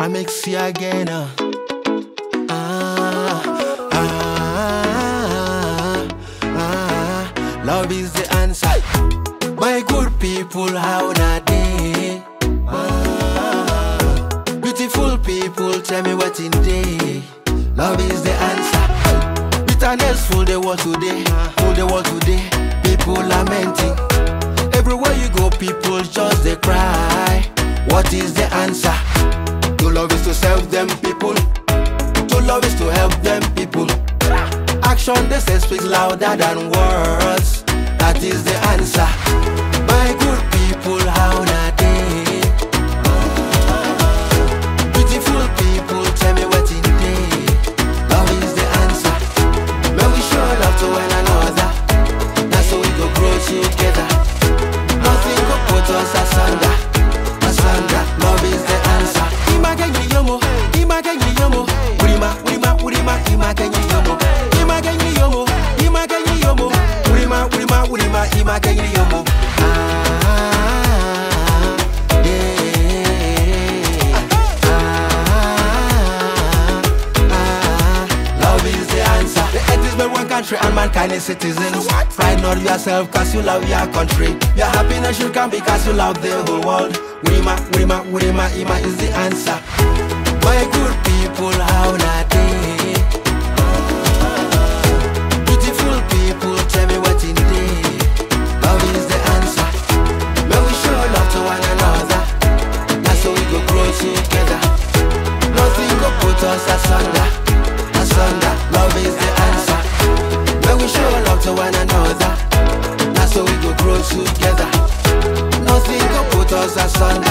I make see again. Uh. Ah, ah, ah, love is the answer. My good people, how na day? Ah, beautiful people, tell me what in day. Love is the answer. Bitterness full the world today, full the world today. People lamenting. Everywhere you go, people just they cry. What is the answer? To is serve them people. To love is to help them people. Action they say speaks louder than words. That is the answer. My good people, how na day? Beautiful people, tell me what in day. Love is the answer. When we show love to one another, that's how we go grow together. And mankind ah, ah, ah, is the answer. The happiest man in country and mankind's citizens. Pride not yourself cause you love your country. Your happiness should come because you love the whole world. Urima, urima, urima, ima is together. Nothing go put us asunder Asunder, love is the answer. When we show love to one another. That's how we go grow together. Nothing go put us asunder.